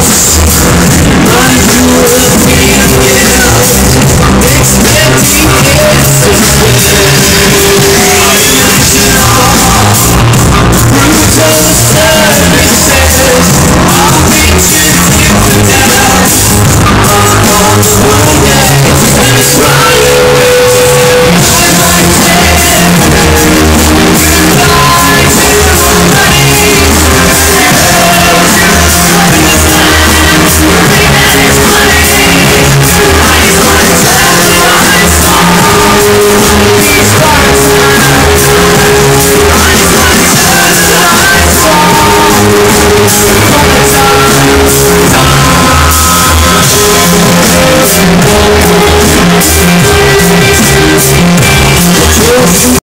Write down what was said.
Yes!